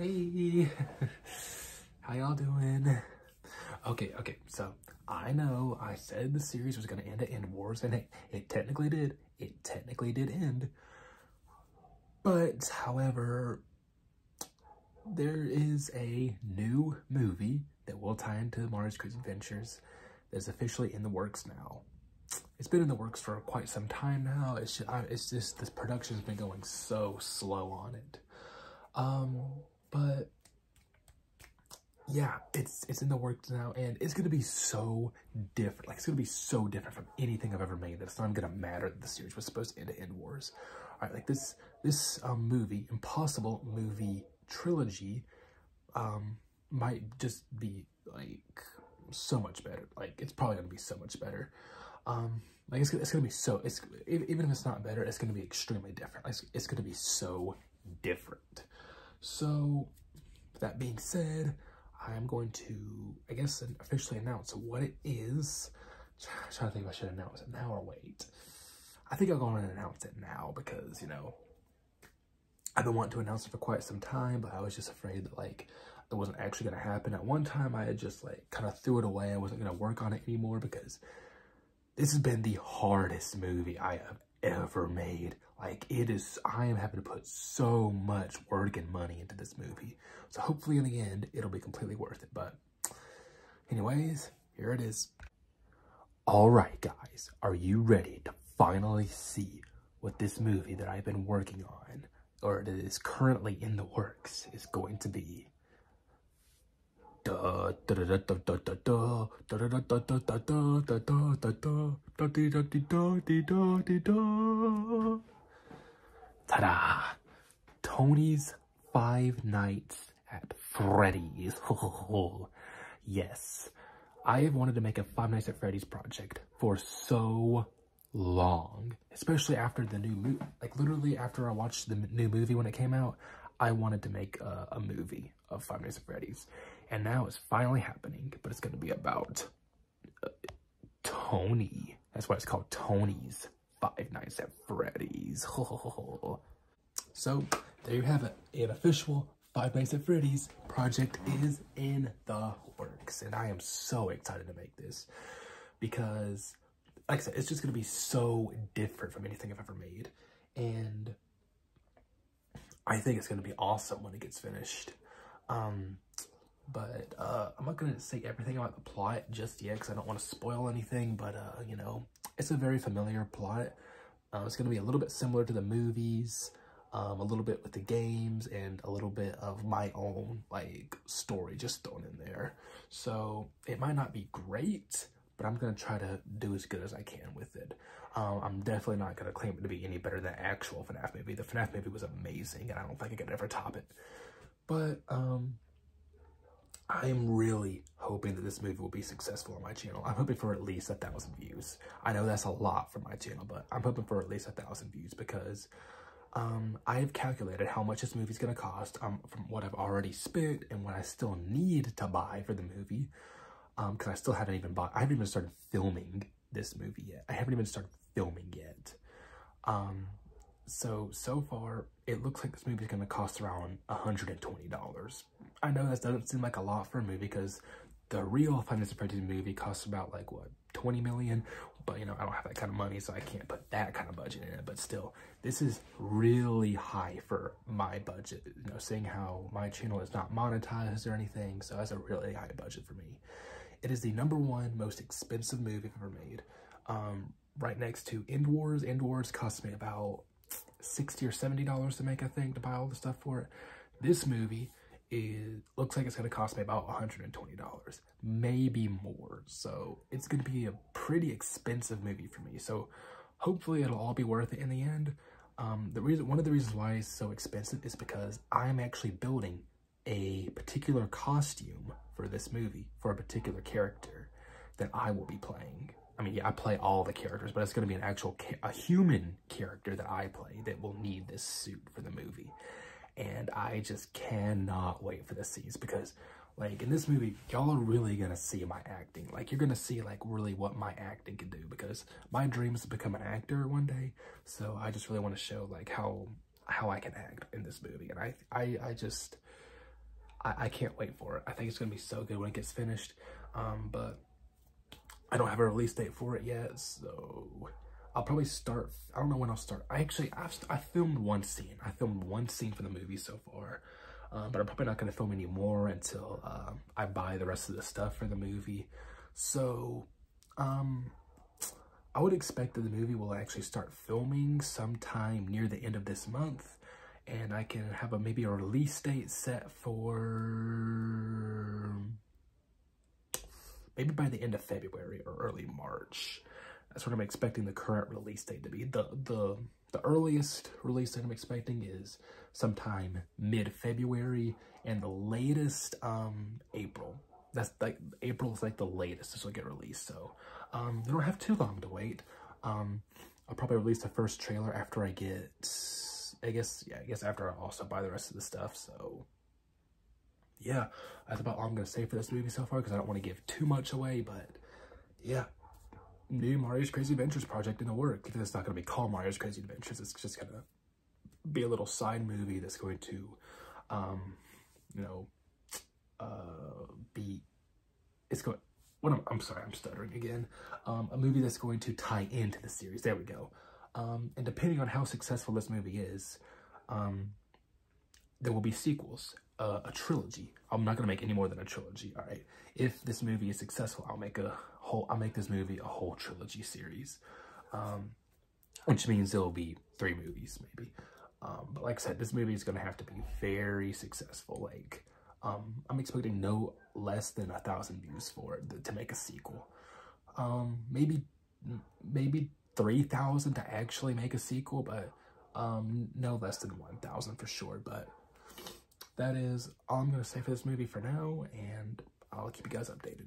Hey, how y'all doing? Okay, okay, so I know I said the series was gonna end at End Wars, and it, it technically did. It technically did end. But, however, there is a new movie that will tie into Mario's Crazy Adventures that's officially in the works now. It's been in the works for quite some time now. It's just, I, it's just this production's been going so slow on it. Um, but yeah, it's it's in the works now, and it's gonna be so different. Like it's gonna be so different from anything I've ever made that it's not gonna matter that the series was supposed to end at End Wars. All right, like this this um, movie, Impossible movie trilogy, um, might just be like so much better. Like it's probably gonna be so much better. Um, like it's, it's gonna be so. It's even if it's not better, it's gonna be extremely different. Like, it's, it's gonna be so different. So, that being said, I'm going to, I guess, officially announce what it is. I'm trying to think if I should announce it now or wait. I think I'll go on and announce it now because, you know, I've been wanting to announce it for quite some time, but I was just afraid that, like, it wasn't actually going to happen. At one time, I had just, like, kind of threw it away. I wasn't going to work on it anymore because this has been the hardest movie I have ever made. Like it is, I am having to put so much work and money into this movie. So hopefully in the end, it'll be completely worth it. But anyways, here it is. All right, guys, are you ready to finally see what this movie that I've been working on, or that is currently in the works, is going to be? Ta-da! Tony's Five Nights at Freddy's. yes, I have wanted to make a Five Nights at Freddy's project for so long, especially after the new movie. Like literally after I watched the new movie when it came out, I wanted to make a, a movie of Five Nights at Freddy's. And now it's finally happening, but it's going to be about uh, Tony. That's why it's called Tony's Five Nights at Freddy's. so there you have it. An official Five Nights at Freddy's project is in the works. And I am so excited to make this because, like I said, it's just going to be so different from anything I've ever made. And I think it's going to be awesome when it gets finished. Um, but uh, I'm not going to say everything about the plot just yet because I don't want to spoil anything. But, uh, you know, it's a very familiar plot. Uh, it's going to be a little bit similar to the movies, um, a little bit with the games, and a little bit of my own, like, story just thrown in there. So it might not be great, but I'm going to try to do as good as I can with it. Um, I'm definitely not going to claim it to be any better than actual FNAF movie. The FNAF movie was amazing, and I don't think I could ever top it. But, um, I'm really hoping that this movie will be successful on my channel. I'm hoping for at least a thousand views. I know that's a lot for my channel, but I'm hoping for at least a thousand views because um, I have calculated how much this movie is going to cost um, from what I've already spent and what I still need to buy for the movie. Because um, I still haven't even bought, I haven't even started filming this movie yet. I haven't even started filming yet. Um, so, so far, it looks like this movie is going to cost around $120. I know that doesn't seem like a lot for a movie because the real Five Nights movie costs about like, what, 20 million? But, you know, I don't have that kind of money, so I can't put that kind of budget in it. But still, this is really high for my budget, you know, seeing how my channel is not monetized or anything. So that's a really high budget for me. It is the number one most expensive movie I've ever made. Um, right next to End Wars. End Wars cost me about 60 or 70 dollars to make i think to buy all the stuff for it this movie is looks like it's going to cost me about 120 dollars maybe more. So it's going to be a pretty expensive movie for me. So hopefully it'll all be worth it in the end. Um, the reason one of the reasons why it's so expensive is because i'm actually building a particular costume for this movie for a particular character that i will be playing. I mean, yeah, I play all the characters, but it's going to be an actual, a human character that I play that will need this suit for the movie. And I just cannot wait for the scenes because, like, in this movie, y'all are really to see my acting. Like, you're to see, like, really what my acting can do because my dream is to become an actor one day. So I just really want to show, like, how, how I can act in this movie. And I, I, I just, I, I can't wait for it. I think it's gonna be so good when it gets finished. Um, but I don't have a release date for it yet, so I'll probably start. I don't know when I'll start. I actually I've I filmed one scene. I filmed one scene for the movie so far, um, but I'm probably not gonna film any more until uh, I buy the rest of the stuff for the movie. So, um, I would expect that the movie will actually start filming sometime near the end of this month and I can have a maybe a release date set for maybe by the end of February or early March. That's what I'm expecting the current release date to be. The the the earliest release date I'm expecting is sometime mid-February and the latest um April. That's like April is like the latest this will get released. So um they don't have too long to wait. Um I'll probably release the first trailer after I get I guess, yeah, I guess after I also buy the rest of the stuff, so yeah, that's about all I'm going to say for this movie so far because I don't want to give too much away, but yeah, new Mario's Crazy Adventures project in the work. Even it's not going to be called Mario's Crazy Adventures, it's just going to be a little side movie that's going to, um, you know, uh, be, it's going, what I'm, I'm sorry, I'm stuttering again. Um, a movie that's going to tie into the series. There we go. Um, and depending on how successful this movie is, um, there will be sequels, uh, a trilogy. I'm not gonna make any more than a trilogy. All right. If this movie is successful, I'll make a whole. I'll make this movie a whole trilogy series, um, which means there will be three movies maybe. Um, but like I said, this movie is gonna have to be very successful. Like, um, I'm expecting no less than a thousand views for it to make a sequel. Um, maybe, maybe 3,000 to actually make a sequel, but um, no less than 1,000 for sure. But that is all I'm going to say for this movie for now, and I'll keep you guys updated.